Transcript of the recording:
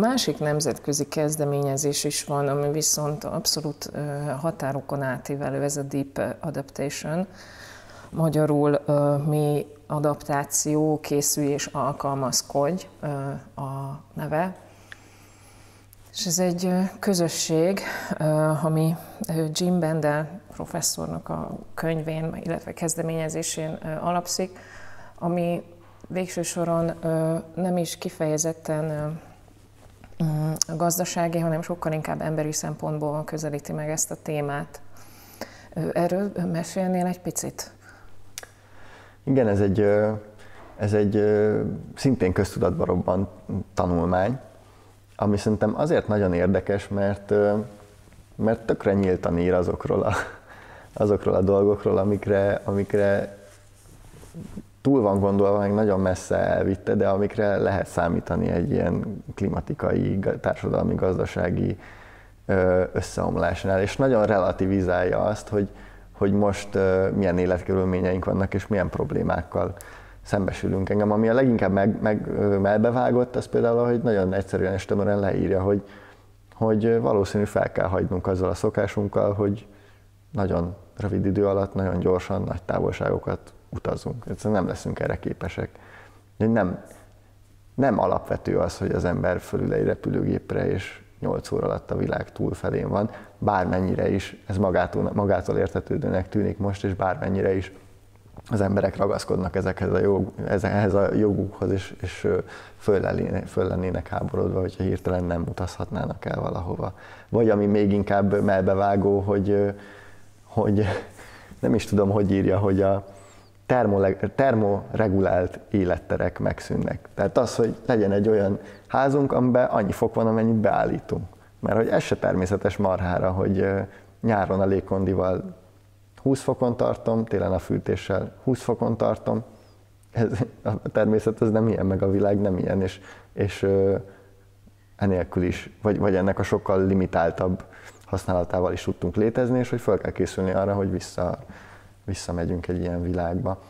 Másik nemzetközi kezdeményezés is van, ami viszont abszolút határokon átívelő, ez a Deep Adaptation. Magyarul mi adaptáció, készülj és alkalmazkodj a neve. És ez egy közösség, ami Jim Bendel professzornak a könyvén, illetve kezdeményezésén alapszik, ami végső soron nem is kifejezetten gazdasági, hanem sokkal inkább emberi szempontból közelíti meg ezt a témát. Erről mesélnél egy picit? Igen, ez egy, ez egy szintén köztudatba robbant tanulmány, ami szerintem azért nagyon érdekes, mert, mert tökre nyíltan ír azokról a, azokról a dolgokról, amikre, amikre túl van gondolva, meg nagyon messze elvitte, de amikre lehet számítani egy ilyen klimatikai, társadalmi, gazdasági összeomlásnál, és nagyon relativizálja azt, hogy, hogy most milyen életkörülményeink vannak, és milyen problémákkal szembesülünk engem. Ami a leginkább meg, meg melbevágott, az például, hogy nagyon egyszerűen és tömören leírja, hogy, hogy valószínű fel kell hagynunk azzal a szokásunkkal, hogy nagyon rövid idő alatt, nagyon gyorsan, nagy távolságokat utazunk. Egyszerűen nem leszünk erre képesek. Nem, nem alapvető az, hogy az ember fölül egy repülőgépre, és 8 óra alatt a világ túlfelén van, bármennyire is, ez magától, magától értetődőnek tűnik most, és bármennyire is az emberek ragaszkodnak ezekhez a, jog, ezekhez a jogukhoz, és, és föl, lennének, föl lennének háborodva, hogyha hirtelen nem utazhatnának el valahova. Vagy ami még inkább melbevágó, hogy, hogy nem is tudom, hogy írja, hogy a, termoregulált életterek megszűnnek. Tehát az, hogy legyen egy olyan házunk, amiben annyi fok van, amennyit beállítunk. Mert hogy ez se természetes marhára, hogy nyáron a légkondival 20 fokon tartom, télen a fűtéssel 20 fokon tartom. Ez, a természet ez nem ilyen, meg a világ nem ilyen, és, és enélkül is, vagy, vagy ennek a sokkal limitáltabb használatával is tudtunk létezni, és hogy fel kell készülni arra, hogy vissza, visszamegyünk egy ilyen világba.